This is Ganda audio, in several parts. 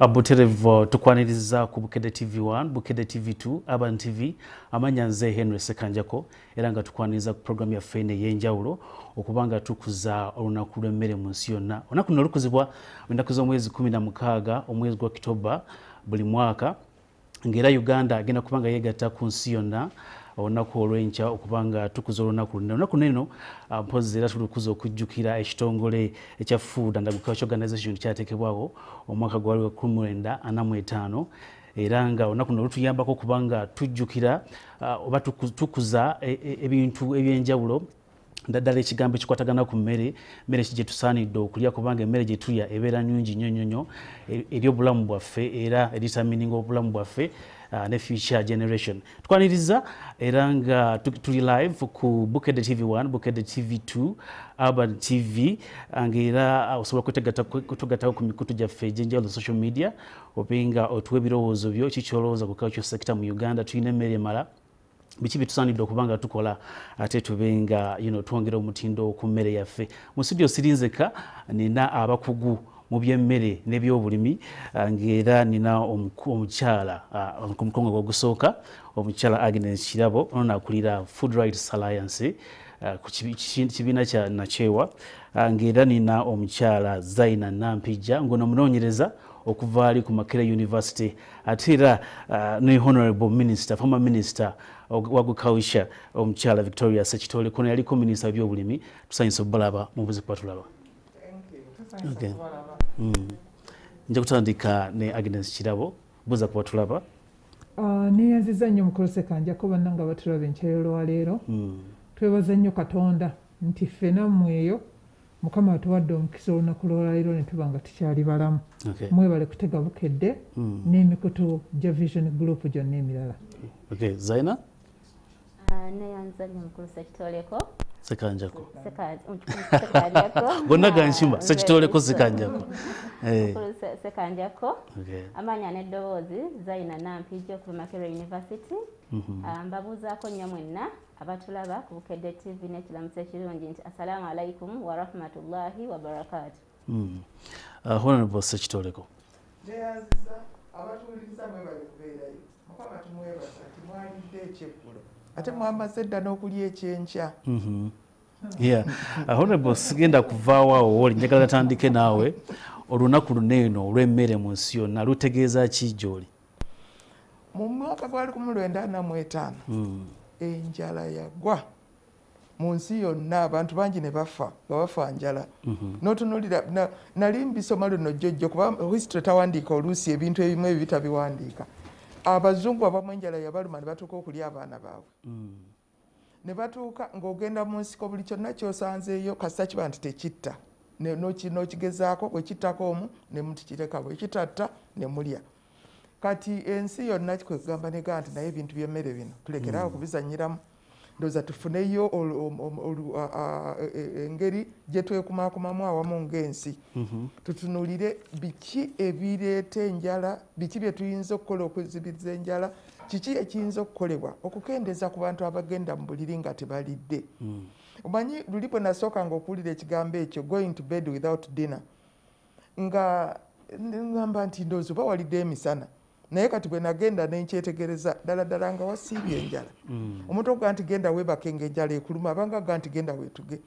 abuterevu tukwaniriza ku bukedde tv 1 bukedde tv 2 aban tv amanya nze henry sekanjako era nga tukwaniriza ku program yaffe eno ey'enjawulo okubanga tukuza olunaku lw'emmere mu nsi yonna. Olunaku luno lukuzibwa ennaku z'omwezi 16 omwezi gwa okitoba buli mwaka ngaera uganda agenda kuba nga yeegatta ku nsi yonna olunaku olw'enkya okuba nga tukuza olunaku lunene olunaku neno mpozi era tulukuza okujjukira ekitongole ekya food and agriculture organization kyateekebwawo omwaka gwali wa 1945 era nga olunaku luno lutuyambako okuba nga tujjukira uh, oba tukuza e, e, ebintu ebyenjawulo. Ddaddala ekigambo ekikwatagana ku mmere mmere ki gyetusaanidde okulya kubanga emmere gyetulya ebeera nyungi nnyo nnyo nnyo eri obulamu bwaffe era eritamininga obulamu bwaffe uh, ne future generation. Tukwaniriza era nga tuli live ku bukedde tv 1 bukedde tv 2 urban tv ngaera osobola kwetugattako ku mikutu gyaffe egyenjawulo social media obenga otuwa ebirowoozo byo kikyolowooza ku culture sector mu uganda tulina emmere emala. Biki byetusaanidde okuba nga tukola ate tube nga you know, twongera omutindo ku mmere yaffe. Mu studio sirinzeka nina abakugu mu byemmere n'ebyobulimi ngaera nina omukyala ku mukongo gwagusooka omukyala agnes kirabo ono nakulira food rights alliance ku kibiina kya nakyewa ngaera nina omukyala zaina nampijja ngono munoonyereza okuva ali ku makere university. Ate era ne honorable minister former minister wagukawusha omukyala victoria sekitole kono yaliko minisita byobulimi tusanyisa obalaba mubuzi kuba tulaba nja kutandika ne agnes kirabo buza kuba tulaba neyanziza nnyo mukolose kanjako banna nga batulaba enkyalo lwaleero twebaza nnyo katonda nti ffe nammweyo mukama atuwadde omukisa olunaku lwolaleero ne tuba nga tukyali balamu. Mwebale kutega bukedde n'emikutu gya vision group gyonna emirala. Zaina? Neyanzalye mukulu sekitoleko sekanjako sekanjako gonna ganshima sekitoleko sekanjako mukulu sekanjako amanya n'eddoboozi zaina nampijja okuva makero university. Mbabuuzaako nnyo mwenna abatulaba ku bukedde tv n'ekiramuso ekirungi nti assalaamu alaikum warahmatullahi wabarakaatu honorable sekitoleko? Neyanziza abatuwuliriza mwebale kubeerayo. Mukama tumwebaza nti mwalidde ekyeggulo ate mwamaze edda n'okulya ekyenkya. Yeah. Honorable sigenda kuvaawo awo woli njagala natandike naawe. Olunaku luneeno olw'emmere mu nsi yonna lutegeeza ki gy'oli? Mu mwaka ana mu etaano enjala yagwa. Mu nsi yonna abantu bangi ne bafa nga bafa njala. Notunulira nali mbisoma luno jjojjo kuba history tawandiika oluusi ebintu ebimu ebyo bitabiwandiika abazungu abamu enjala yabaluma ne batuuka okulya abaana baabwe. Ne batuuka ng'ogenda mu nsiko buli kyonna kyosanzeeyo kasita kiba nti tekitta. N'okigezaako bwekittako omu ne mutikireka bwekitatta ne mulya. Kati ensi yonna kwegamba nega nti naye ebintu byemmere bino tulekeraawo kubizanyiramu ndowooza tufuneyo engeri gyetwekumakumamu awamu ng'ensi. Tutunulire biki ebireeta enjala biki byetuyinza okukola okuzibiriza enjala kiki ekiyinza okukolebwa okukendeeza ku bantu abagenda mu buliri nga tebalidde. Omanyi luli bwe nasooka nga okuwulira ekigambo ekyo going to bed without dinner nga ngamba nti ndowooza oba walidde emisana naye kati bwe nagenda nenkyetegereza ddala ddala nga wasiibye enjala. Omuntu okuga nti genda weebake ngaenjala ekuluma abanga ga nti genda weetuge.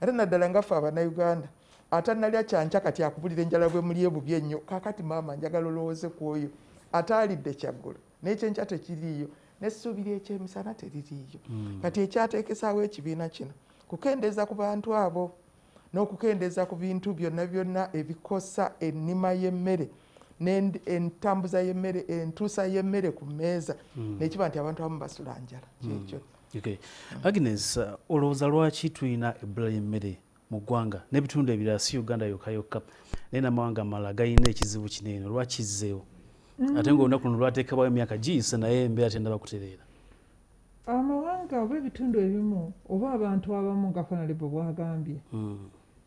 Ate naddala ngaffe abanauganda ate nalya kyankya kati akubulira enjala bwe muli ebubi ennyo kakati maama njagala olowooze ku oyo ate alidde kyaggulo n'ekyenkya tekiriiyo nessuubira ekyemisana teririiyo. Kati ekyateekesaawo ekibiina kino kukendeeza ku bantu abo n'okukendeeza ku bintu byonna byonna ebikosa ennima y'emmere entambuza y'emmere entuusa y'emmere ku mmeeza. Nekiba nti abantu abamu basula njala. Kyekyo agnes olowooza lwaki tulina ebbula y'emmere mu ggwanga n'ebitundu ebirala si uganda yokka yokka? Naye n'amawanga amalala galina ekizibu kineeno lwakizzeewo ate nga olunaku luno lwateekebwayo emyaka giyise naye embeera tendaba kutereera. Amawanga oba ebitundu ebimu oba abantu abamu nga fanalibo bwagambye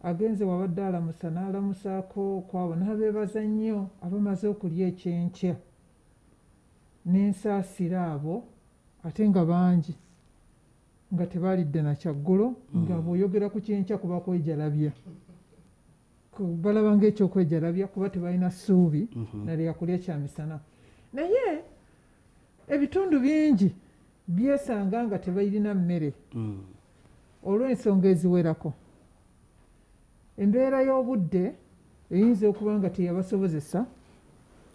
agenze wabadde alamusa n'alamusaako kwabo n'abeebaza nnyo abamaze okulya ekyenkya n'ensaasira abo ate nga bangi nga tebalidde nakyaggulo nga bw'oyogera ku kyenkya kuba kwejalabya balaba ngaekyokwejalabya kuba tebalina ssuubi Mhm. nalya kulya kyamisana naye ebitundu bingi byesanga nga tebalina mmere Mm. olw'ensonga eziwerako embeera y'obudde eyinza okuba nga teyabasobozesa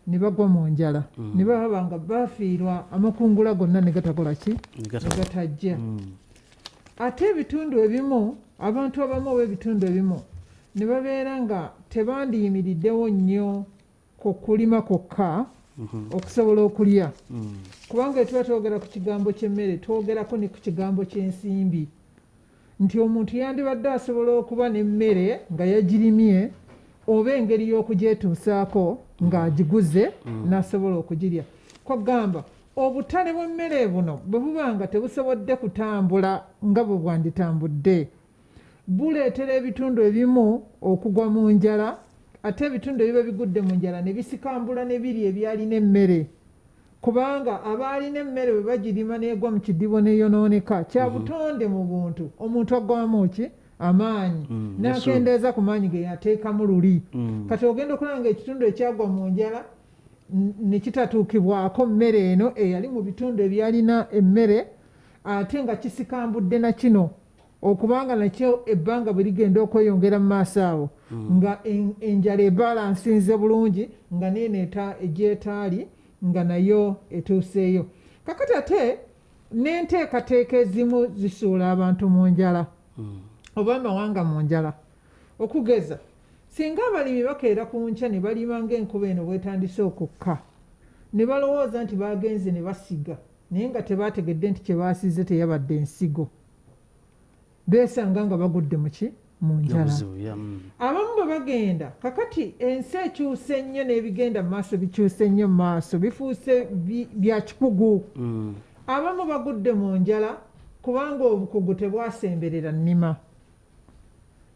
ne bagwa mu njala Mm. ne baba nga bafiirwa amakungula gonna ne gatakola ki ne Negata- gatajja Mm. ate ebitundu ebimu abantu abamu oba ebitundu ebimu ne babeera nga tebandiyimiriddewo nnyo ku kulima kwokka Mhm. okusobola okulya Mm. kubanga etuba twogera ku kigambo ky'emmere twogerako ne ku kigambo ky'ensimbi nti omuntu yandibadde asobola okuba n'emmere nga yagirimye oba engeri y'okugyetuusaako ng'agiguze Mm. n'asobola okugirya kwagamba obutale bw'emmere buno bwe buba nga tebusobodde kutambula nga bwe bwanditambudde buleetera ebitundu ebimu okugwa mu njala ate ebitundu ebiba bigudde mu njala ne bisikambula ne biri ebyalina emmere kubanga abaalina emmere bwe bagirima n'egwa mu kidibo neyonooneka. Kya butonde mu buntu. Omuntu agwamu ki? Amaanyi. Mm, n'akendeeza ku maanyi ge yateekamu luli. Mm. kati ogenda okulaba nga ekitundu ekyagwa mu njala n- ne kitatuukibwako mmere eno eyali mu bitundu ebyalina emmere ate nga kisikambudde na kino okubanga nakyo ebbanga bwe ligenda okweyongera mu maaso awo. Nga en- enjala ebalansinze bulungi nga neeno eta- egyetaali nga nayo etuuseeyo. Kakati ate n'enteekateeka ezimu zisuula abantu mu njala. Mm. oba amawanga mu njala. Okugeza singa abalimi bakeera ku nkya ne balima ng'enkuba eno bwetandise okukka ne balowooza nti bagenze ne basiga naye nga tebategedde nti kye baasize teyabadde ensigo beesanga nga bagudde mu ki mu njala. Mm. abamu bwe bagenda kakati ensi ekyuse nnyo n'ebigenda mu maaso bikyuse nnyo mu maaso bifuuse bi- bya kikugu. Mm. abamu bagudde mu njala kubanga obukugu tebwasemberera nnima.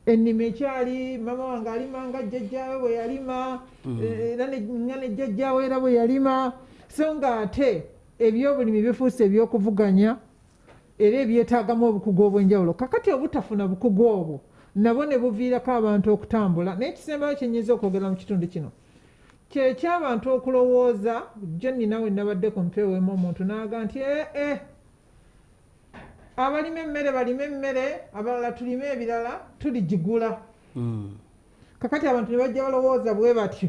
Ennima ekyali mama wange alima nga jjajjaawe bwe yalima eh, era nga ne jjajjaawe era bwe yalima. So nga ate ebyobulimi bifuuse ebyokuvuganya era ebyetaagamu obukugu obw'enjawulo. Kakati obutafuna bukugu obwo nabwo ne buviirako abantu okutambula. Naye ekisembayo kyenyinza okwogera mu kitundu kino. Kyeky'abantu okulowooza jjo ninawe nabadde ku mpeewo emu omuntu n'aga nti ee abalima emmere balime emmere abalala tulime ebirala tuligigula. Mm. kakati abantu ne bajja balowooza bwe batyo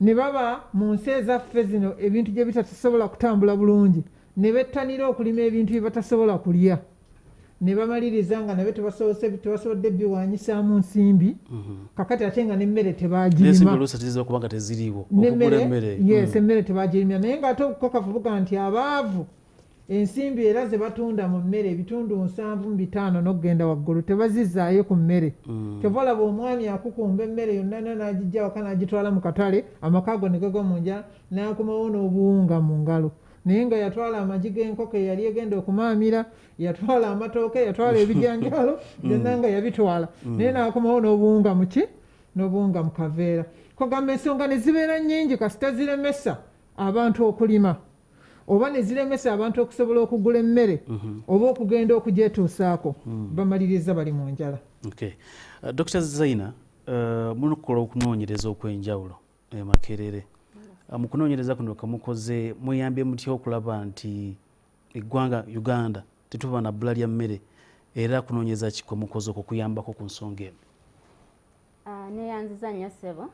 ne baba mu nsi ezaffe zino ebintu gye bitatasobola kutambula bulungi ne bettanira okulima ebintu bye batasobola kulya ne bamaliriza nga nabyo tebasobodde biwanyisaamu nsimbi. Mhm. kakati ate nga n'emmere n'ensimbi tebagirima oluusi teziyinza okuba nga teziriiwo yes Mm. emmere tebagirimya naye ng'ate obukokafu buga nti abaavu ensimbi era ze batunda mu mmere ebitundu nsanvu mu bitaano n'okugenda waggulu tebazizaayo ku mmere. Mm. kyova olaba omwami akukumba emmere yonna yonna n'agijja waka n'agitwala mu katale amaka go ne gagwa mu nja n'akomawo n'obuwunga mu ngalo naye nga yatwala amagi g'enkoko eyali egenda okumaamira yatwala amatooke yatwala ebijanjalo byonna nga yabitwala. Naye n'akomawo n'obuwunga mu ki? N'obuwunga mu kaveera. Kogamba ensonga ne zibeera nnyingi kasita ziremesa abantu okulima. Oba ne ziremesa abantu okusobola okugula emmere oba okugenda okugyetuusaako bamaliriza bali mu njala. Okay. Uh, Dr. Zaina, uh, munokola okunoonyereza okw'enjawulo e Makerere. Uh, mu kunoonyereza kuno kamukoze mweyambye mutya okulaba nti eggwanga Uganda tetuba na bbula lya mmere era kunoonyereza ki kwe mukoze okwo kuyambako ku nsonga eno? Ah, neeyanziza nnyo ssebo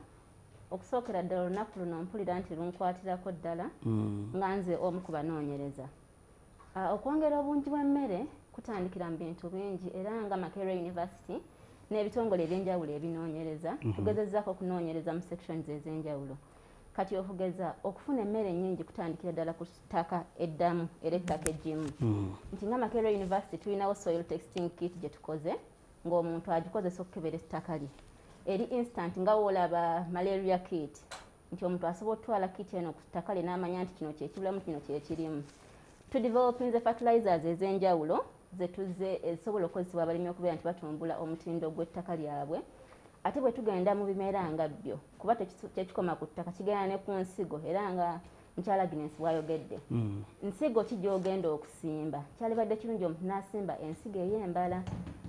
okusookera ddala olunaku luno mpulira nti lunkwatirako ddala Mm. nga nze omu ku banoonyereza Ah, okwongera obungi bw'emmere kutandikira mu bintu bingi era nga makerere university n'ebitongole ebyenjawulo ebinoonyereza tugezezzaako okunoonyereza mu sections ez'enjawulo kati okugeza okufuna emmere nnyingi kutandikira ddala ku ttaka eddamu era ettaka eggimu. Mm. nti nga makerere university tulinawo soil testing kit gye tukoze ng'omuntu agikozesa okukebera ettaka lye. Eri instant nga woolaba malaria kit nti omuntu asobola okutwala kit eno ku ttaka lye n'amanya nti kino kyekibulamu kino kyekirimu tudevelopinze fertilizers ez'enjawulo zetuze ezisobola okukozesebwa abalimi okubeera nti batumbula omutindo gw'ettaka lyabwe ate bwe tugenda mu bimera nga byo kuba tekikoma ku ttaka kigenda ne ku nsigo era nga mukyala Guinness bw'ayogedde. Mm. nsigo ki gy'ogenda okusimba? Kyalibadde kirungi omuntu n'asimba ensigo ey'embala.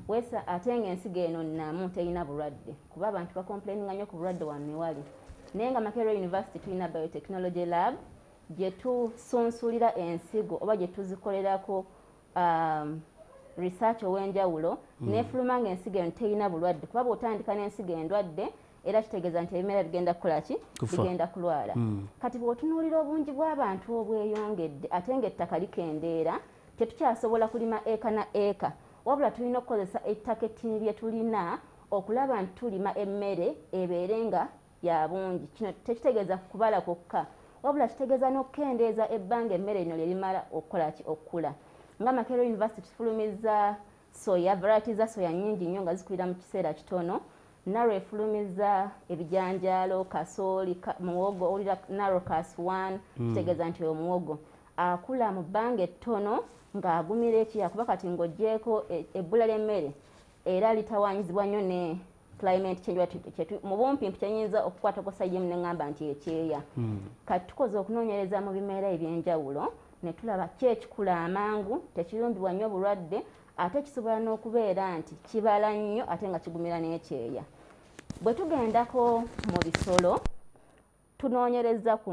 Wesa ate ngaensigo eno namu terina bulwadde kuba abantu bakomplaininga nnyo ku bulwadde wano newali naye nga makerere university tulina biotechnology lab gye tusunsulira ensigo oba gye tuzikolerako um, research ow'enjawulo mm. nefuluma nga ensigo eno terina bulwadde kuba bw'otandika n'ensigo endwadde era kitegeeza nti ebimera bigenda kukolaki bigenda kulwala. Mm. kati bw'otunuulira obungi bw'abantu obweyongedde ate ng'ettaka likendeera tetukyasobola kulima eka na eka. Wabula tulina okukozesa ettaka ettini lye tulina okulaba nti tulima emmere ebeere nga ya bungi. Kino tekitegeeza kubala kwokka. Wabula kitegeeza n'okukendeeza ebbanga emmere eno lyerimala okukolaki okukula nga makero university tufulumiza soya variety za soya nyingi nnyo nga zikulira mu kiseera kitono. Naro efulumiza ebijanjaalo kasooli ka, muwogo owulira naro cas 1 kitegeeza nti oyo muwogo akula mu bbanga ettono ng'agumira ekiya kuba kati ng'oggyeko ebbula ly'emmere era litawanyizibwa nnyo ne climate change mu bumpimpi kyenyinza okukwatako sayidi emu neŋŋamba nti ekyeya. Kati tukoze okunoonyereza mu bimera ebyenjawulo ne tulaba ki ekikula amangu tekirumbibwa nnyo bulwadde ate kisobola n'okubeera nti kibala nnyo ate nga kigumira n'ekyeya. Bwe tugendako mu bisolo tunoonyereza ku,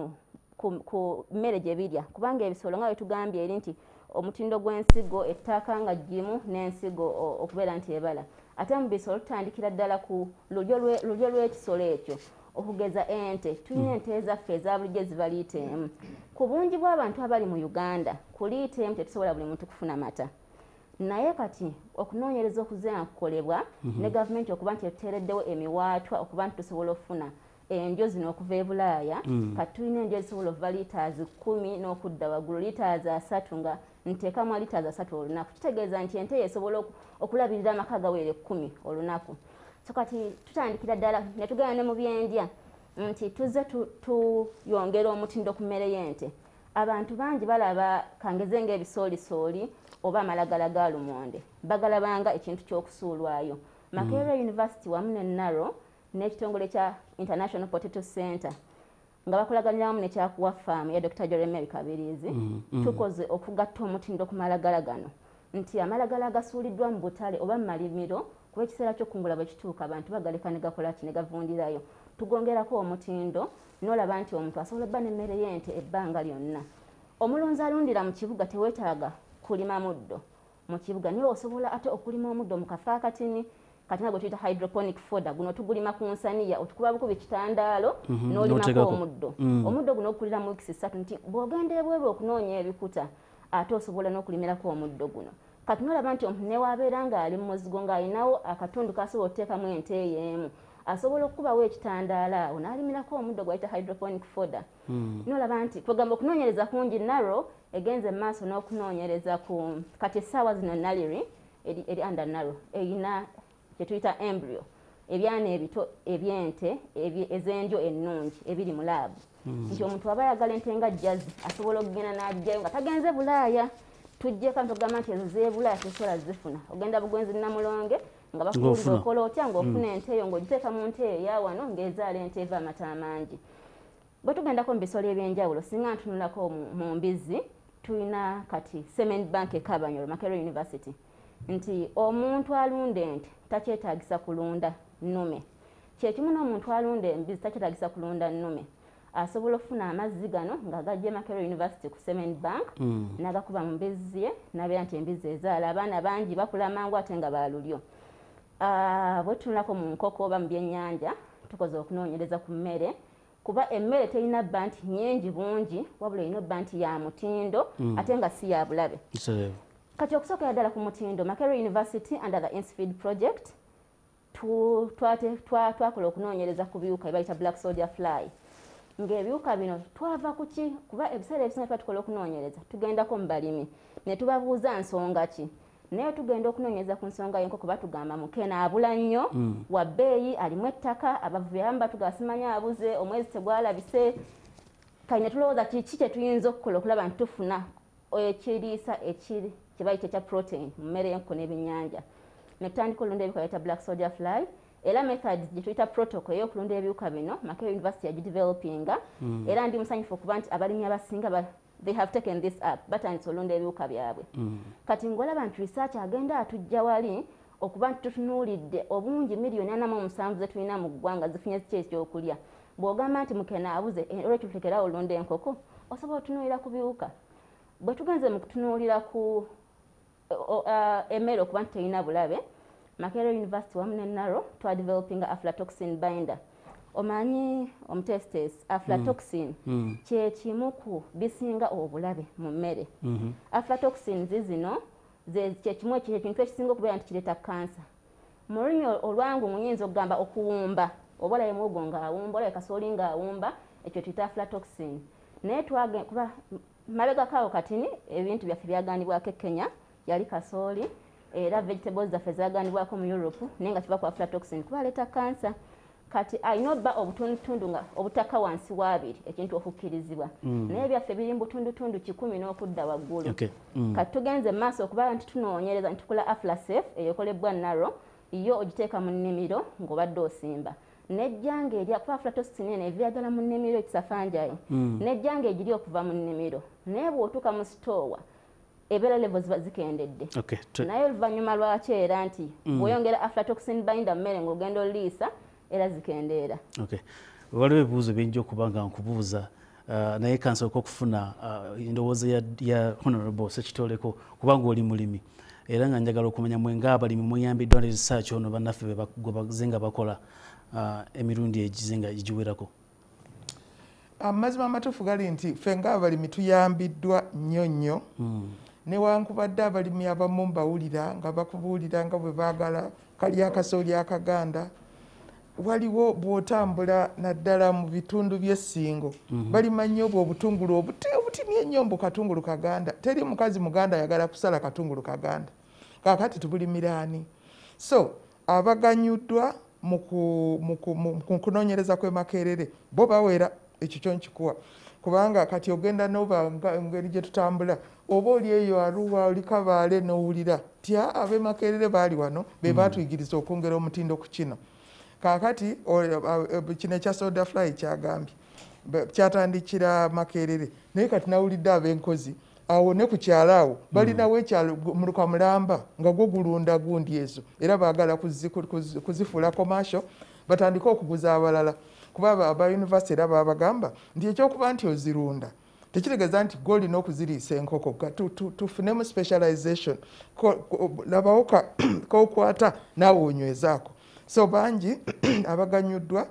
ku, mmere gye birya kubanga ebisolo nga bwetugambye eri nti omutindo gw'ensigo ettaka nga gimu n'ensigo okubeera nti ebala. Ate mu bisolo tutandikira ddala ku lulyo lw'ekisolo ekyo okugeza ente. Tulina ente ezaffe eza bulijjo eziba liita emu. Ku bungi bw'abantu abali mu uganda ku liita emu tetusobola buli muntu kufuna mata. Naye kati okunoonyereza okuzeena kukolebwa ne gavumenti okuba nti etuteereddewo emiwaatwa okuba nti tusobola okufuna enjo zino okuva e bulaaya kati tulina enjo ezisobola okuva liitaazi kumi n'okudda waggulu liitaazi asatu nga nteekamu liitaazi asatu olunaku. Kitegeeza nti ente yeesobola okulabirira amaka gaweere kkumi olunaku so kati tutandikira ddala. Ne tugenda ne mu byendya nti tuze tuyongera omutindo ku mmere y'ente. Abantu bangi balaba kangeze ng'ebisoolisoli oba amalagala ga lumonde. Bagalabanga ekintu ky'okusuulwayo. Makerere university wamu ne naro n'ekitongole kya international potato center nga bakolaganira wamu nekyakuwa faamu ya dr jeremary kabirizi. Mm, mm. tukoze okugatta omutindo ku malagala gano. Nti amalagala agasuuliddwa mu butale oba mu malimiro kuba ekiseera ky'okungula bwe kituuka abantu bagaleka ne gakola ki ne gavundirayo? Tugongerako omutindo n'olaba nti omuntu asobola obba n'emmere y'ente ebbanga lyonna. Omulunzi alundira mu kibuga teweetaaga kulima muddo mu kibuga niwe osobola ate okulima omuddo mu kafo akatini? Katina gwe tuyita hydroponic foda guno tugulima ku nsaniya otukuba bukubi kitandaalo mm -hmm. n'olimako omuddo. Mm. omuddo guno okulira mu wikisi ssatu nti bw'ogenda ebweru okunoonya ebikuta ate osobola n'okulimirako omuddo guno kati nolaba nti omuntu newabeera ng'ali mu muzigo ng'alinawo akatundu kasobola okuteekamu ente eyo asobola okukubawo ekitandaala awo n'alimirako omuddo gwayita hydroponic foda mm. nolaba nti kwegamba okunoonyereza kungi naro egenze mu maaso n'okunoonyereza ku kati essaawa zino naliri eri, eri under naro erina kyetuyita embryo ebyana ebito ebyente ez'enjo ennungi ebiri mu laabu. Nti omuntu aba ayagala ente nga jjazi asobola okugenda n'ajjayo nga tagenze bulaaya tujjeko ntogamba nti ezo z'ebulaaya tesobola zifuna. Ogenda bugwenzi namulonge nga bakuwulira okola otya ng'ofuna ente eyo ng'ogiteeka mu nte eyo eyawano ng'ezaala ente eva amata amangi. Bwe tugendako mu bisolo ebyenjawulo singa ntunulako mu mbizzi tulina kati cement bank ekabanyolo makero university nti omuntu alunda ente takyetagisa kulunda nnume. Kyekimu n'omuntu alunda embizi takyetagisa kulunda nnume asobola okufuna amazzi gano ng'agajja makero university ku cement bank mm. nagakuba mu mbizi ye nabeera nti embizi ezaala. Abaana bangi bakula mangu ate nga balulyo uh, bwe tunulako mu nkoko oba mu byennyanja tukoze okunoonyereza ku mmere kuba emmere terina bba nti nyingi bungi wabula erina obba nti ya mutindo mm. ate nga si ya bulabe. Kati okusookera ddala ku mutindo makero university under the insfeed project twakola okunoonyereza ku biwuka ebayita black soldier fly ng'ebiwuka bino twava ku ki kuba ebiseera ebisinga tuba tukola okunoonyereza tugendako mu balimi ne tubabuuza nsonga ki? Naye tugenda okunoonyereza ku nsonga y'enkoko batugamba mukeena abula nnyo mm. wa bbeeyi alimu ettaka abavubi abamu batugaba simanyi abuze omwezi tegwalabise. Kali ne tulowooza kiki kye tuyinza okukola okulaba nti tufuna ekiriisa ekiri kyebayita ekya protein mu mmere y'enkoko n'ebyennyanja? Ne tutandika olunda ebiwuka byayita black soldier fly era methods gye tuyita protocol ey'okulunda ebiwuka bino makero university yagidevelopinga mm. era ndi musanyufu okuba nti abalimi abasinga they have taken this up batandise olunda ebiwuka byabwe mm. kati ngolaba nti research agenda atujja wali okuba nti tutunuulidde obungi miliyoni ana mu omusanvu ze tulina mu ggwanga zifunye ki ekyokulya bw'ogamba nti mukene abuze eh, olwekyo tutekerawo olunda enkoko osobola otunuulira ku biwuka bwe tugenze mu kutunuulira ku o- ah, emmere okuba nti terina bulabe makerere university wamu ne naro twadevelopinga aflatoxin binder. Omanyi omutestes aflatoxin Mm. kyekimu ku bisinga obulabe mu mmere. Mhm. aflatoxin zizino ze- kyekimu ekyo ekintu ekisinga okubeera nti kireeta kansa mu lulimi olwangu muyinza okugamba okuwumba oba olabe muwogo ng'awumba olabe kasooli ng'awumba ekyo tuyita aflatoxin. Naye twage kuba mabegakaawo katini ebintu byaffe byaganibwako e kenya yali kasooli era vegetables zaffe zaganibwako mu europe naye nga kiva ku aflatoxin kuba aleeta kansa kati alina obba obutundutundu nga obutaka wansi waabiri ekintu okukkirizibwa. Naye byaffe biri mu butundutundu kikumi n'okudda waggulu. Mm. kati tugenze mu maaso okubanga nti tunoonyereza nti tukola aflasaf eyokolebwa naro yo ogiteeka mu nnimiro ng'obadde osimba. Nejjanga erya kuba aflatoxin eno evira ddala mu nnimiro ekisafanjayi nejjanga egiri okuva mu nnimiro. Naye bw'otuuka mu sitoowa ebeera levo ziba zikendedde. Naye oluvannyuma lwaki era nti bw'oyongera aflatoxin binder mmere ng'ogenda oliisa era zikendeera. Okay. waliwo ebibuuzo bingi okuba nga nkubuuza uh, naye kansooka okufuna uh, endowooza ya, ya honorable sekitoleko kubanga oli mulimi era nga njagala okumanya mwenga abalimi mweyambiddwa ne research ono bannaffe baze nga bakola uh, emirundi egize nga egiwerako amazima amatuufu gali nti ffe ngaabalimi tuyambiddwa nnyo nnyo newankubadde abalimi abamu mbawulira nga bakubuulira nga bwe baagala kali akasooli akaganda. Waliwo bw'otambula naddala mu bitundu by'essingo. Balima nnyo obwo obutungulu obuti obutimye ennyo mbu katungulu kaganda. Teri mukazi muganda ayagala kusala katungulu kaganda. Kaakati tubulimira ani? So abaganyuddwa mu ku- mu ku- mu ku kunoonyereza kw'emakerere bo bawera ekyo kyonkikuwa kubanga kati ogenda nga- engeri gye tutambula oba oli eyo aluwa oli kabaale n'owulira tya ab'emakerere baali wano be baatuyigiriza okwongera omutindo ku kino. Kaakati a- a- kino ekya soda fly kyagambye kyatandikira makerere. Naye kati nawulidde ab'enkozi awo ne ku kyalo awo balinawo ekyalo gu- mu lukamulamba nga gwo gulunda gundi ezo. Era baagala kuzi- kuzi- kuzifuula commercial batandike okuguza abalala kuba aba- univesity era babagamba nti ekyokuba nti ozirunda tekitegeeza nti gwe olina okuziriisa enkoko tufunemu specialization labawo kokwata naawe onywezaako so bangi abaganyuddwa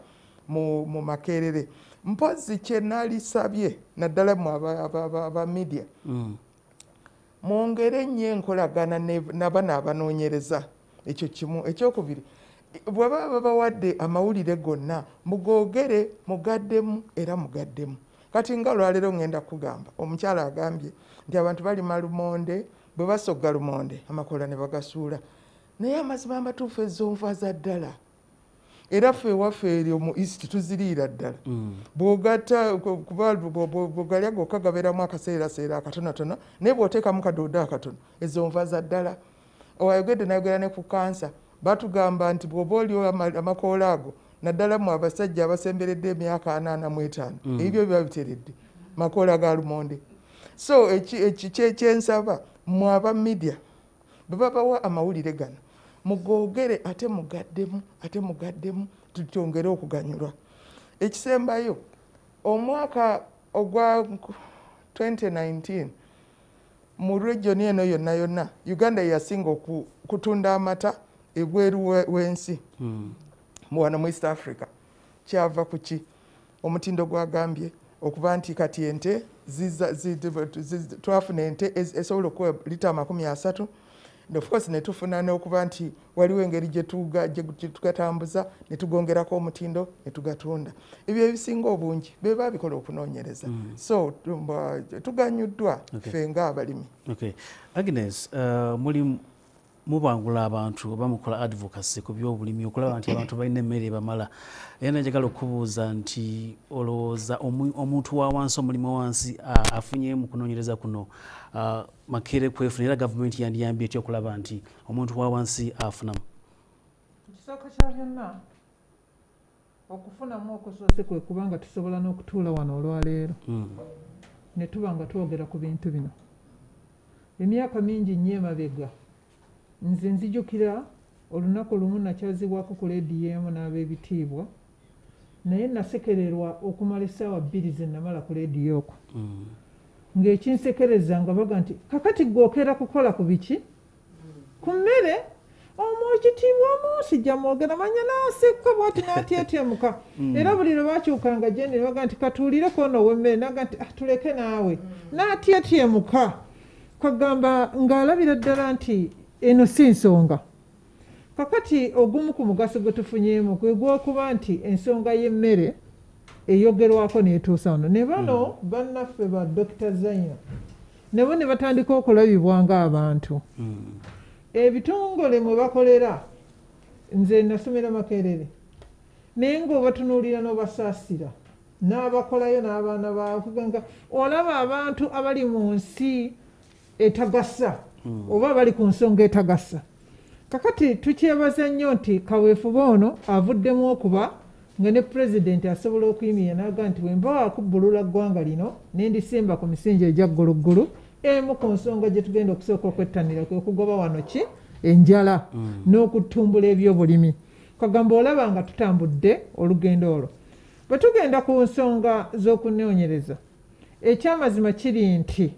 mu, makerere. Mpozi kyenalisabye naddala mu aba, media. Mm. mwongere nnyo enkolagana nabano abanoonyereza ekyo kimu ekyokubiri bwaba babawadde amawulire gonna mugoogere mugaddemu era mugaddemu. Kati nga olwaleero ŋŋenda kugamba omukyala agambye nti abantu balima lumonde bwe basogga lumonde amakoola ne bagasuula. Naye amazima amatuufu ezonva za ddala. Era ffe ewaffe eryo mu east tuziriira ddala. Bw'ogatta ku- kuba bwo- bwo- bw'ogalya gokka gabeeramu akaseeraseera akatonotono naye bw'oteekamu kadoodo akatono ezo nva za ddala owayogedde nayogera ne ku kansa batugamba nti bw'oba oli ama- amakoola ago naddala mu abasajja abasemberedde emyaka anaana mu etaano. Ebyo biba biteredde makoola ga lumonde. So kyensaba mu aba media bwe babawa amawulire gano mugoogere ate mugaddemu ate mugaddemu tutyongere okuganyulwa. Ekisembayo omwaka ogwa 2019 mu regioni eno yonna yonna uganda yasinga oku- kutunda amata ebweru we- w'ensi. Mm. mu wano mu east africa kyava ku ki? Omutindo gwagambye okuba nti kati ente twafuna ente esobola okuwa lita amakumi asatu. And of course ne tufuna n'okuba nti waliwo engeri gye tuga- gye gye tugatambuza ne tugongerako omutindo ne tugatunda. Ebyo ebisinga obungi be babikola okunoonyereza. So tumba- tuganyuddwa ffe ng'abalimi. Okay. Agnes, uh, mubangula abantu oba mukola advocacy ku byobulimi okulaba nti abantu balina emmere ebamala. Era najagala okubuuza nti olowooza omu- omuntu wa wansi omulimu wa wansi uh, afunye mu kunoonyereza kuno makere kwefuna era gavumenti yandiyambye etya okulaba nti omuntu wa wansi afunamu ekisooka kya byonna okufunamu okusoose kwe kubanga tusobola n'okutuula wano olwaleero Mm. ne tuba nga twogera ku bintu bino. Emyaka mingi nnyo emabega nze nzijukira olunaku lumu nakyazibwako ku lediyo emu n'ab'ebitiibwa naye nasekererwa okumala essaawa bbiri ze namala ku lediyo okwo. Mm. ng'ekinsekereza nga baga nti kakati gwokera kukola ku biki? Ku mmere omwekitiibwa omunsi gyamwogera manya n'asekka bwati n'atyetyemuka era buli lwe bakyukanga gyendi baga nti katuulireko ono ow'emmere naga nti "Ah, tuleke naawe. N'atyetyemuka kagamba ng'alabira ddala nti eno si nsonga kakati ogumu ku mugaso gwe tufunyeemu gwe gwokuba nti ensonga y'emmere eyogerwako neetuusa wano. Ne bano bannaffe ba dr zaina nabo ne batandika okulabibwa ng'abantu. Mm. ebitongole mwe bakolera nze nasomera makerere. Naye ng'obatunuulira n'obasaasira n'abakolayo n'abaana baakuganga olaba abantu abali mu nsi etagasa oba abali ku nsonga etagasa. Kakati tukyebaza nnyo nti kaweefuba ono avuddemu okuba nga ne pulezidenti asobola okuyimirira n'aga nti bwe mba wakubbulula ggwanga lino ne ndisimba ku misingi egya gguluggulu emu ku nsonga gye tugenda okusooka okwettanira kwe kugoba wano ki? Enjala. N'okutumbula ebyobulimi. Kagamba olaba nga tutambudde olugendo olwo. Bwe tugenda ku nsonga z'okunoonyereza ekyamazima kiri nti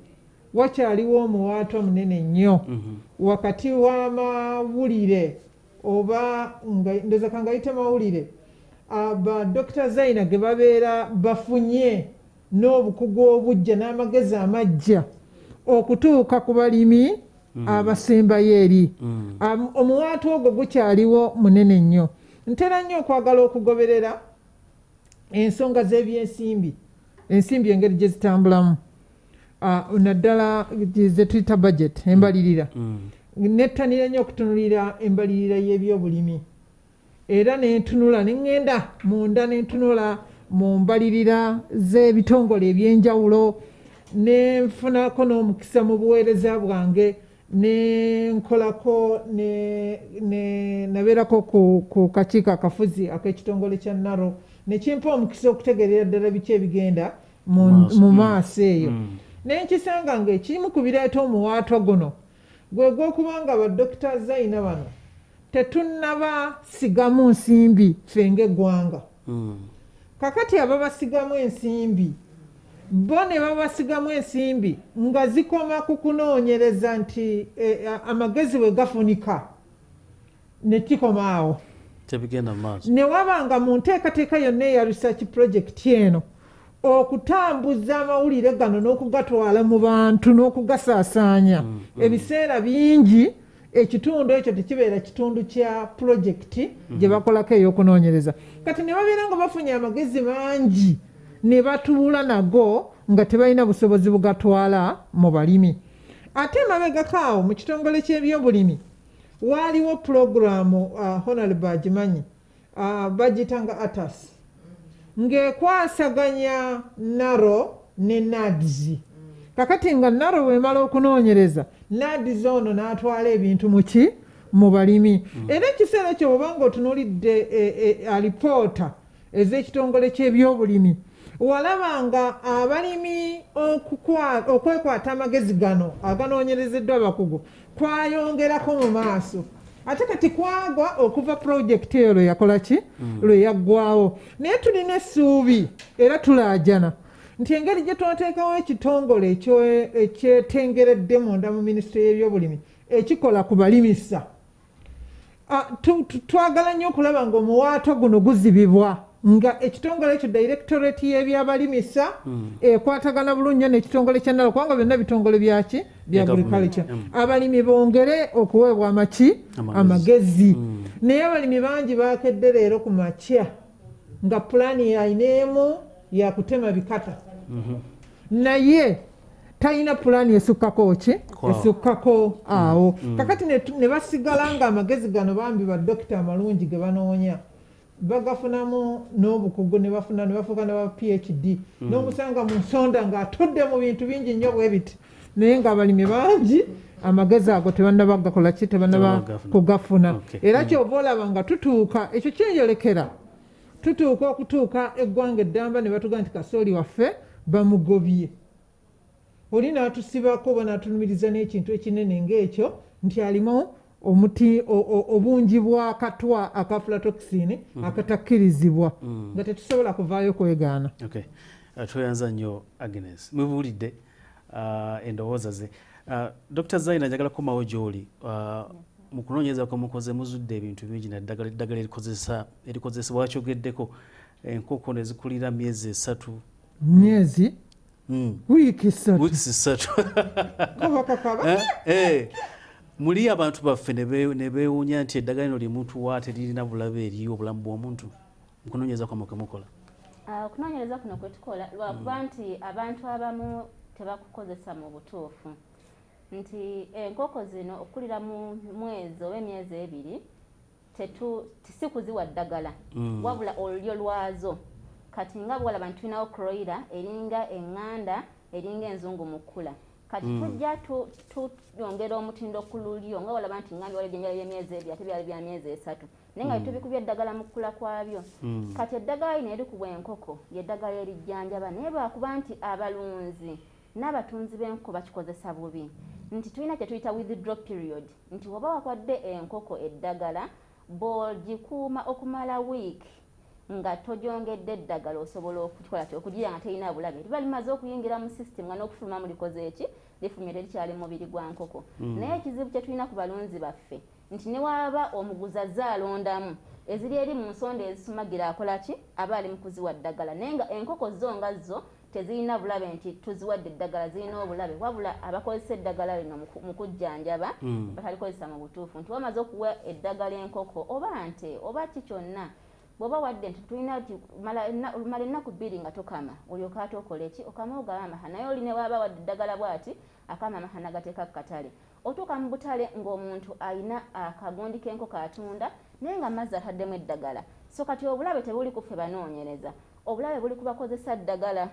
wakyaliwo omuwaatwa munene nnyo. Wakati w'amawulire oba ndoza kangayite mawulire ba dr zaina ge babeera bafunye n'obukugu obujja n'amagezi amajja okutuuka ku balimi abasembayo eri. Am- omuwaatu ogwo gukyaliwo munene nnyo. Ntera nnyo okwagala okugoberera ensonga z'ebyensimbi ensimbi engeri gye zitambulamu naddala ze tuyita budget embalirira Mm. nettanira nnyo okutunulira embalirira y'ebyobulimi era nentunula neŋŋenda munda nentunula mu mbalirira z'ebitongole ebyenjawulo nenfunako n'omukisa mu buweereza bwange nenkolako ne- ne- nabeerako ku, kakiiko akafuzi ak'ekitongole kya naro nekimpa omukisa okutegeerera ddala biki ebigenda mu Maaso. mu Mm. Mm. nenkisanga ng'ekimu ku bireeta omuwaatwa guno gwe gw'okuba nga badokita zaina bano tetunnaba sigamu nsimbi ffe ng'eggwanga Mm. kakati ababasigamu ensimbi bo ne babasigamu ensimbi nga zikoma ku kunoonyereza nti a- amagezi bwe gafunika ne kikoma awo tebigenda mu maaso ne wabanga mu nteekateeka yonna eya research project eno okutambuza amawulire gano n'okugatwala mu bantu n'okugasaasaanya. Ebiseera bingi ekitundu ekyo tekibeera kitundu kya pulojekiti gye bakolako ey'okunoonyereza. Kati ne babeera nga bafunye amagezi mangi ne batuula nago nga tebalina busobozi bugatwala mu balimi. Ate emabegako awo mu kitongole ky'ebyobulimi waaliwo pulogulaamu uh, honorable agimanyi uh, bagiyita nga atas ng'ekwasaganya naro ne nads kakati nga naro bwemala okunoonyereza nads ono n'atwala ebintu mu ki? Mu balimi. Era ekiseera ekyo bweba nga otunuulidde e, e, alipoota ez'ekitongole ky'ebyobulimi walaba nga abalimi okukwa- okwekwata amagezi gano aganoonyerezeddwa abakugu kwayongerako mu maaso ate kati kwagwa okuva pulojekiti eyo lwe yakola ki? Lwe yaggwawo naye tulina essuubi era tulaajana. Nti engeri gye twateekawo ekitongole ekyetengeredde munda mu minisitule y'ebyobulimi ekikola ku balimisa. Ah, twagala nnyo okulaba ng'omuwaatwa guno guzibibwa nga ekitongole ekyo directorate y'ebyabalimisa ekwatagana bulungi nnyo n'ekitongole kya nalo kubanga byonna bitongole byaki bya Bya agriculture. government, abalimi bongere okuweebwa amaki Amagezi. amagezi. Naye abalimi bangi bakedde leero ku makya nga pulaani yalina emu yakutema bikata. Naye talina pulaani esukkako ki? Esukkako awo. Kakati ne ne basigala nga amagezi gano bambi badokita amalungi ge banoonya bagafunamu n'obukugu ne bafuna ne bafuuka ne ba phd n'omusanga mu nsonda ng'atudde mu bintu bingi nnyo bwe biti. Naye ng'abalimi bangi amagezi ago tebannaba gakola ki? Tebannaba kugafuna. era kyova olaba nga tutuuka ekyo kyeyolekera tutuuka okutuuka eggwanga eddamba ne batuga nti kasooli waffe bamugobye. Oli n'atusibako oba n'atunumiriza n'ekintu ekinene ng'ekyo nti alimu omuti obungi bw'akatwa aka aflatoxin akatakkirizibwa nga tetusobola kuvaayo kwegaana okay. Uh, tweyanza nnyo agnes. Mubuulidde uh, endowooza ze. Uh, dr zaina njagala kukomawo gy'oli. Mu kunoonyereza kwe mukoze muzudde ebintu bingi naddagala eddagala erikozesebwa wakyogeddeko enkoko ne zikulira myezi esatu. Myezi? Mm. wiiki ssatu muli abantu baffe ne be- ne beewuunya nti eddagala lino lyemutuwa teririna bulabe eri obulamu bw'omuntu mukunoonyereza kwamwe kwe mukola. Ah, okunoonyereza kuno kwe tukola lwakuba nti abantu abamu tebakukozesa mu butuufu. Nti enkoko zino okulira mu mwezi oba emyezi ebiri tetu si kuziwa ddagala. Wabula olulyo lwazo. Kati nga bwalaba nti tulinawo kroira eringa eŋŋanda eringa enzungu mu kkula kati tujja tu- tuyongera omutindo ku lulyo nga walaba nti ngambye wali jenjala byemyezi ebiri ate byali bya myezi esatu. Naye nga tubikubya eddagala mu kkula kwabyo. Kati eddagala lino erikubwa enkoko lyeddagala erijjanjaba naye lwakuba nti abalunzi n'abatunzi b'enkoko bakikozesa bubi. Nti tulina kye tuyita withdraw period nti oba wakwadde enkoko eddagala bw'ogikuuma okumala wiiki nga togyongedde eddagala osobola okukikola ki okugirya nga terina bulabe. Liba limaze okuyingira mu system nga n'okufuluma mulikoze eki lifulumye terikyali mu mubiri gwa nkoko. Naye ekizibu kye tulina ku balunzi baffe nti ne waaba omuguzi azze alondamu eziri eri mu nsonda ezisumagira akola ki? Aba ali mu kuziwa ddagala naye nga enkoko zo nga zo tezirina bulabe nti tuziwadde eddagala zirina obulabe. Wabula abakozesa eddagala lino mu ku- mu kujjanjaba batalikozesa mu butuufu. Nti wamaze okuwa eddagala enkoko oba nte oba ki kyonna bw'oba wadde nti tulina ti mala enna- mala ennaku bbiri nga tokama olyoka ate okola eki? Okama ogaba amaha. Naye oli ne waaba wadde eddagala bwati akama amaha nagateeka ku katale. Otuuka mu butale ng'omuntu alina akagundi k'enkoko atunda naye nga mazzi ataddemu eddagala. So kati obulabe tebuli kuffe banoonyereza. Obulabe buli kubakozesa ddagala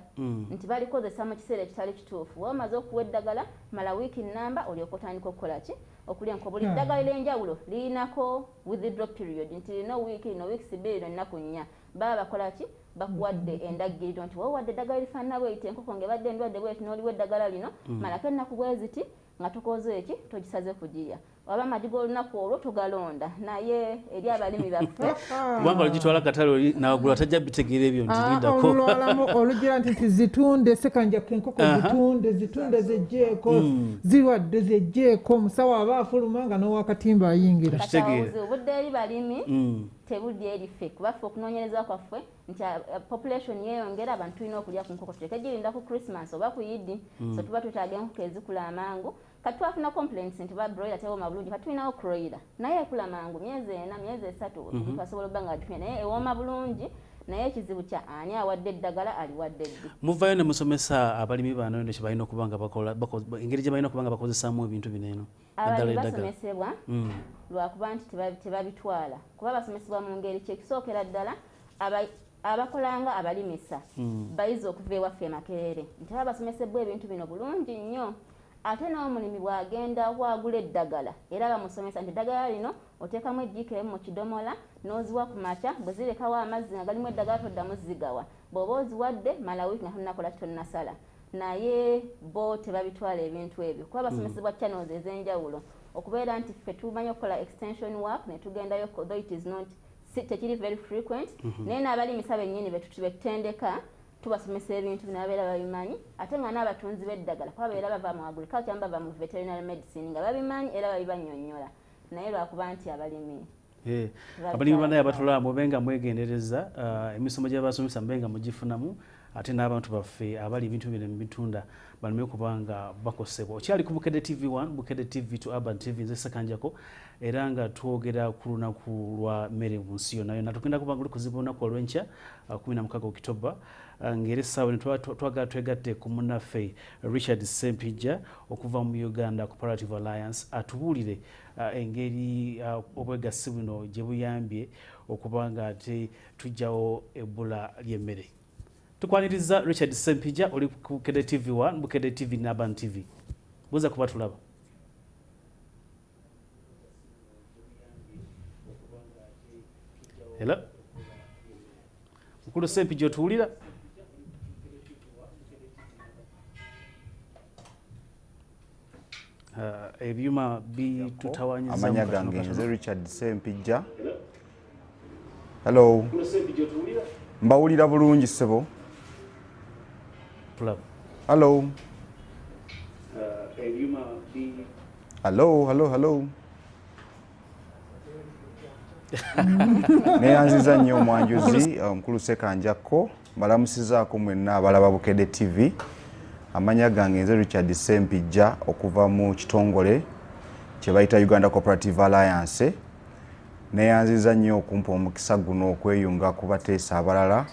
nti balikozesa mu kiseera ekitali kituufu. Wa omaze okuwa eddagala mala wiiki namba olyoka otandika okukola ki okulya nko buli Hmm. ddagala ery'enjawulo lirinako withdraw period nti lina wiiki lino wiikisi bbiri lino ennaku nnya. Baba bakola ki? Bakuwadde endagiriro nti wowe wadde eddagala erifaanana bweyita enkoko ng'ebadde endwadde bweti n'oliwa eddagala lino. Malako ennaku bwe ziti nga tukoze eki togisaze kugirya. Waba amagi g'olunaku olwo tugalonda naye eri abalimi baffe. Kubanga olugitwala katale oli nawagula tajja bitegeera ebyo nti Ah, olugira nti nti zitunde sekanjako enkoko zitunde zitunde zejjeeko zirwadde zejjeeko omusawo aba afuluma nga n'owakatimba ayingira. Obudde eri balimi Mm. tebudde eriffe kubaffe okunoonyereza kwaffe nti ah, population yeyongera abantu tulina okulya ku nkoko tuleke girinda ku christmas oba ku yidi so tuba twetaaga enkoko ezikula amangu kati twafuna complaints nti ba broiler tewooma bulungi kati tulinawo croiler. Naye ekula mangu myezi ena myezi esatu twasobola obba nga gitumya naye ewooma bulungi naye ekizibu kya ani awadde eddagala aliwadde ddi? Muvayo ne musomesa abalimi bano eno kye balina okuba nga engeri gye balina okuba nga bakozesaamu ebintu bino eno abalimi basomesebwa Mm. lwakuba nti teba- tebabitwala. Kuba basomesebwa mu ngeri kyekisookera ddala aba- abakolanga abalimisa. Bayizi okuva ewaffe makerere nti baba basomesebwa ebintu bino bulungi nnyo ate n'omulimi bw'agenda wagula eddagala era bamusomesa nti eddagala lino oteekamu ejjiiko emu mu kidomola n'oziwa ku makya bwe zirekawo amazzi nga galimu eddagala toddamu zigawa bw'oba oziwadde mala wiiki nga tonnakola ki tonnasala. Naye bo tebabitwala ebintu ebyo. Kuba basomesebwa channels ez'enjawulo okubeera nti ffe tumanyi okukola extension work ne tugendayo although it is not tekiri very frequent. Naye n'abalimisa bennyini betu- betutendeka tubasomesa ebintu bino babeera babimanyi ate nga n'abatunzi b'eddagala kuba babeera bava mu agriculture bava mu veterinary medicine nga babimanyi era babibanyonnyola naye lwakuba nti abalimi abalimi banaye abatulaba mube nga mwegendereza ah, emisomo gye basomesa mube nga mugifunamu ate n'abantu baffe abali ebintu bino mubitunda baleme kubanga bakosebwa. Okyali ku bukedde tv 1 bukedde tv 2 urban tv nze sekanjako era nga twogera ku lunaku lwa mmere mu nsi yonna yonna. Tugenda kuba nga likuziba olunaku olwenkya ah, 16 okitoba ah, ng'era essaawa ne twa- twa- twagala twegatte ku munnaffe richard sempijja okuva mu uganda cooperative alliance atubuulire ah, engeri obwegassi buno gye buyambye okuba nga ate tugjawo ebbula ly'emmere. Tukwaniriza richard sempija oli ku kede tv 1 bukede tv naban tv buza kuba tulaba. Hello? Mukulu sempija otuwulira ebyuma bitutawanyiza amanya gange nze richard sempijja. Hello. Mbawulira bulungi ssebo. Hello. Hello hello hello. Neyanziza nnyo omwanjuzi omukulu sekanjakko mbalamusizaako mwenna abalaba bukedde tv amanya gange nze richard sempijja okuva mu kitongole kyebayita uganda cooperative alliance. Neyanziza nnyo okumpa omukisa guno okweyunga ku bateesa abalala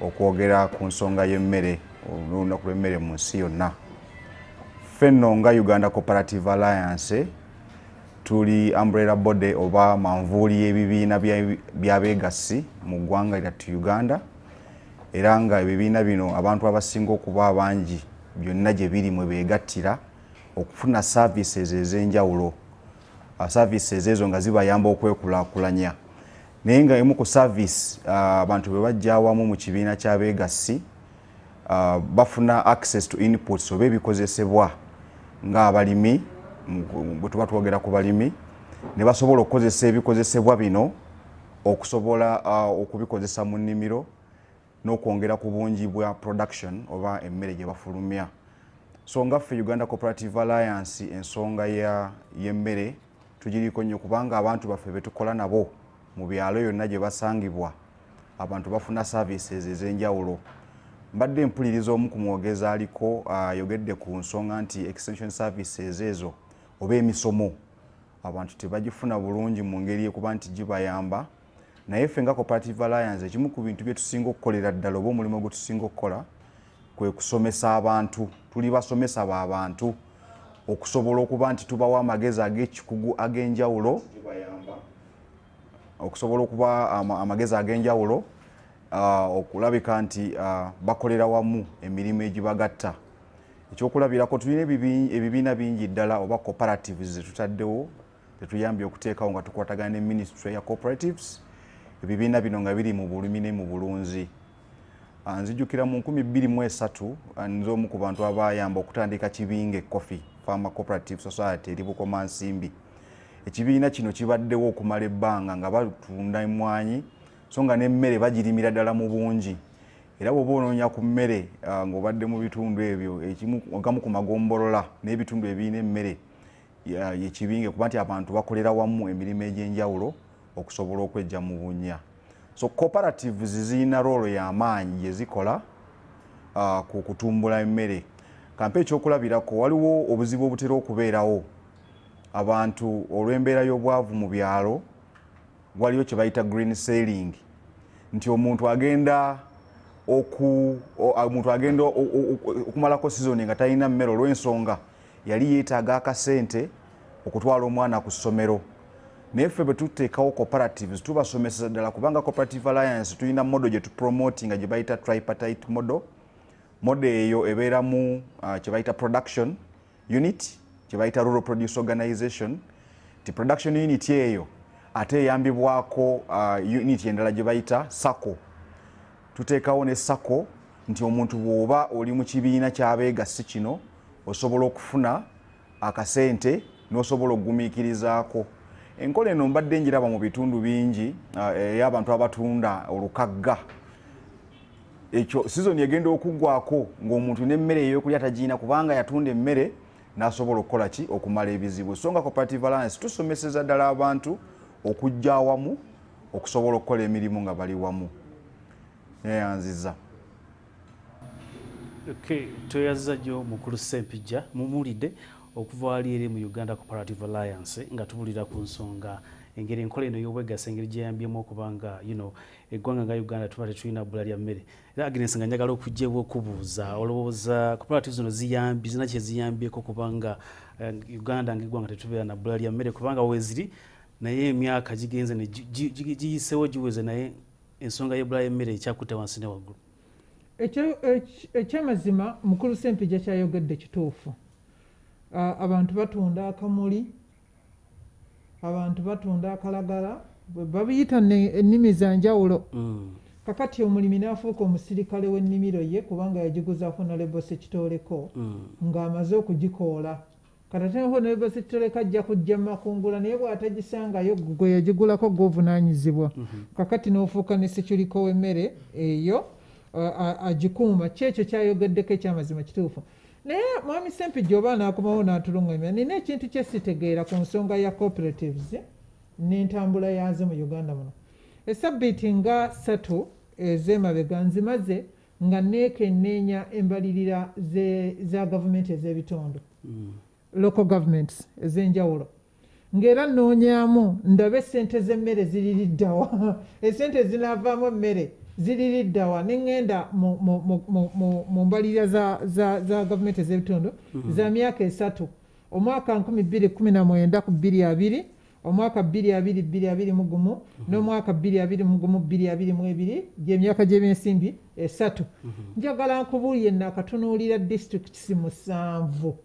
okwogera ku nsonga y'emmere olunaku lw'emmere mu nsi yonna. Ffe nno nga uganda cooperative alliance tuli umbrella body oba manvuuli y'ebibiina by'abeegassi mu ggwanga lyattu uganda era nga ebibiina bino abantu abasinga okuba abangi byonna gye biri mwe beegattira okufuna services ez'enjawulo. Services ezo nga zibayamba okwekulaakulanya. Naye nga emu ku service abantu bwe bajja awamu mu kibiina ky'abeegassi bafuna access to inputs oba ebikozesebwa ng'abalimi bwe tuba twogera ku balimi ne basobola okukozesa ebikozesebwa bino okusobola okubikozesa mu nnimiro n'okwongera ku bungi bwa production oba emmere gye bafulumya. So nga ffe uganda cooperative alliance ensonga y'emmere tugiriko nnyo kubanga abantu baffe betukola nabo mu byalo yonna gye basangibwa. Abantu bafuna services ez'enjawulo. Mbadde mpuliriza omu ku mwogezi aliko ayogedde ku nsonga nti extension services ezo oba emisomo. Abantu tebagifuna bulungi mu ngeri ekuba nti gibayamba naye ffe nga cooperative alliance ekimu ku bintu byetusinga okukolera ddala oba omulimu gwe tusinga okukola kwe kusomesa abantu. Tuli basomesa b'abantu okusobola okuba nti tubawa amagezi ag'ekikugu ag'enjawulo. Okusobola okuba amagezi ag'enjawulo okulabika nti bakolera wamu emirimu egibagatta. Ekyokulabirako tulina ebibiina bingi ddala oba cooperatives zetutaddewo tetuyambye okuteekawo nga tukwatagana ne ministry ya cooperatives ebibiina bino nga biri mu bulumi ne mu bulunzi. Nzijukira mu 2023 nze omu ku bantu abayamba okutandika kibinga coffee farmer cooperative society eri bukoma nsimbi ekibiina kino kibaddewo okumala ebbanga nga batunda emwanyi so nga nemmere bagirimira ddala mu bungi. Era bwoba onoonya ku mmere ng'obadde mu bitundu ebyo agamu ku magombolola n'ebitundu ebirina emmere yekibinge kuba nti abantu bakolera wamu emirimu egy'enjawulo okusobola okwejja mu bunnya. So cooperatives zirina roolo y'amaanyi gyezikola ku kutumbula emmere. Kampe ekyokulabirako waliwo obuzibu obutera okubeerawo. Abantu olw'embeera y'obwavu mu byalo waliyo kye bayita green sailing. Nti omuntu agenda omuntu agenda okumalako sizoni nga talina mmere olw'ensonga yali yeetaaga akasente okutwala omwana ku ssomero naye ffe bwe tuteekawo cooperatives tubasomeseza ddala kubanga cooperative alliance tulina modo gye tupromotinga gye bayita tripartite modo modo eyo ebeeramu kye bayita production unit kye bayita rural produce organization. Ti production unit eyo ate eyambibwako unit endala gye bayita sacco. Tuteekawo ne sacco nti omuntu bw'oba oli mu kibiina ky'abeegassi kino osobola okufuna akasente n'osobola okugumiikirizaako enkola eno mbadde njiraba mu bitundu bingi ey'abantu abatunda olukagga. Ekyo sizoni egenda okuggwako ng'omuntu n'emmere ey'okulya tagiina kubanga yatunda emmere n'asobola okukola ki? Okumala ebizibu. So nga cooperative alliance tusomeseza ddala abantu okujja awamu okusobola okukola emirimu nga bali wamu. Neyanziza tweyaziza nnyo mukulu sempijja mumuwulidde okuva wali eri mu uganda cooperative alliance nga tubulira ku nsonga. Engeri enkola eno y'obwegasa engeri gyeyambyemu okubanga you know, eggwanga nga uganda tuba tetulina bbula lya mmere. Era agnes nga njagala okujjebwa okubuuza olowooza cooperative zino ziyambi zina kyeziyambyeko kubanga uh, uganda ngaeggwanga tetubeera na bbula lya mmere kubanga weziri naye emyaka gigenze giyisewo giweze naye ensonga y'ebbula y'emmere ekyakutte wansi ne waggulu. Ekyamazima mukulu sempija kyayogedde kituufu abantu batunda akamuli abantu batunda akalagala babiyita ennimi zanjawulo kakati omulimi n'afuuka omusirikale w'ennimiro ye kubanga yagiguza honorable sekitooleko ng'amaze okugikoola. Katateho nebasitoleka ajja kujja makungula naye bw'atagisangayo gwe yagigulako gwovunanyizibwa kakati n'ofuuka ne seculiko w'emmere eyo agikuuma. Kyekyo kyayogeddeko ekyamazima kituufu naye mwami sempijja oba naakomawo n'atulungamya nina ekintu kyesitegeera ku nsonga ya cooperatives n'entambula yaazo mu uganda muno. Esabbiiti nga ssatu ez'emabega nzimaze nga neekenneenya embalirira za gavumenti ez'ebitundu local governments ez'enjawulo. Ng'era nnoonyaamu ndabe essente z'emmere ziririddawa essente zinaavaamu emmere ziririddawa neŋŋenda mu mbalirira za gavumenti ez'ebitundu za myaka esatu. Omwaka 219 ku 22 omwaka 2221 n'omwaka 2222 gyemyaka gy'ebyensimbi esatu. Njagala nkubuulye nakatunuulira disitulikiti musanvu.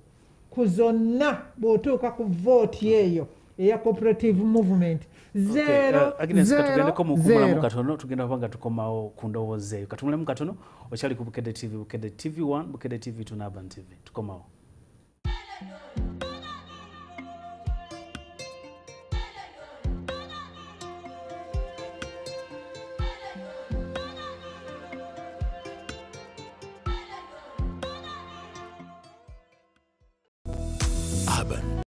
Ku zonna bw'otuuka ku vooti eyo eya cooperative movement tugendeko mukumulamu katono tugenda kuba nga tukomawo ku ndowooza eyo katumulemu katono okyali ku bukede tv bukede tv 1 bukede tv 2 naban tv tukomawo